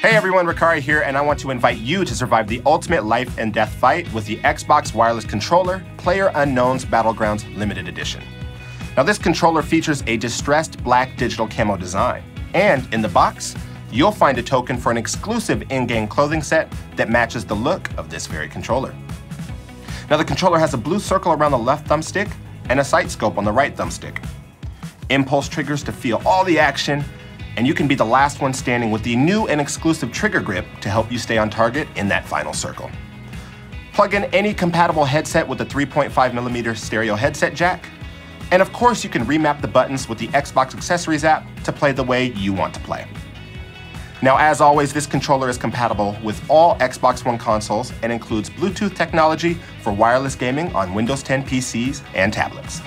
Hey everyone, Ricari here, and I want to invite you to survive the ultimate life and death fight with the Xbox Wireless Controller Player Unknown's Battlegrounds Limited Edition. Now, this controller features a distressed black digital camo design, and in the box, you'll find a token for an exclusive in game clothing set that matches the look of this very controller. Now, the controller has a blue circle around the left thumbstick and a sight scope on the right thumbstick. Impulse triggers to feel all the action and you can be the last one standing with the new and exclusive trigger grip to help you stay on target in that final circle. Plug in any compatible headset with a 3.5mm stereo headset jack, and of course you can remap the buttons with the Xbox Accessories app to play the way you want to play. Now, as always, this controller is compatible with all Xbox One consoles and includes Bluetooth technology for wireless gaming on Windows 10 PCs and tablets.